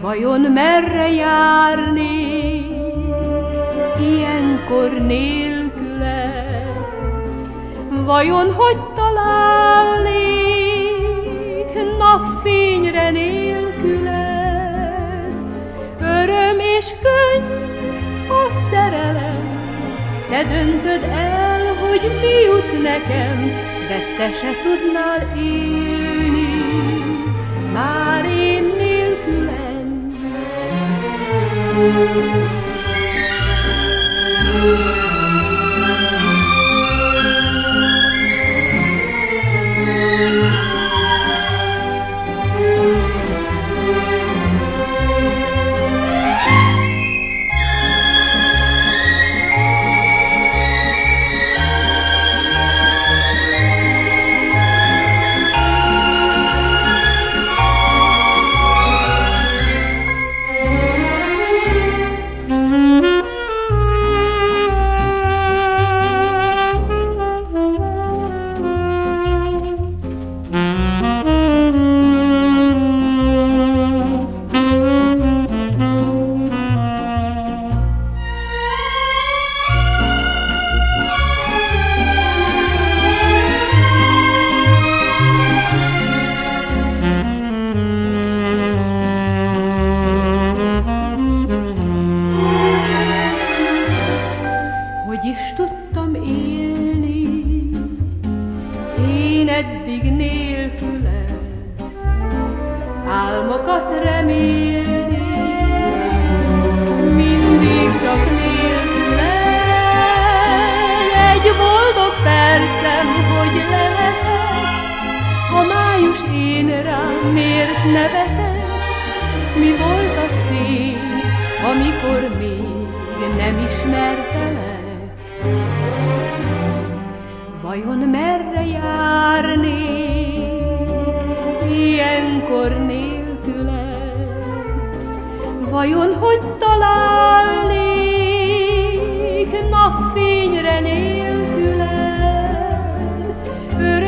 Vajon merre járni ilyenkor nélküle? Vajon hogy találnék napfényre nélküle? Öröm és könny a szerelem, te döntöd el, hogy mi jut nekem, de te se tudnál élni, már én nélkülem. Hogy eddig nélküle, álmokat remélni, mindig csak nélküle. Egy boldog percem, hogy lehetek, a május én rám miért nevetek? Mi volt a szép, amikor még nem ismertelek? Vajon merre járnék akkor nélküled, vajon hogy találnék napfényre nélküled, öröm